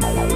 Bye.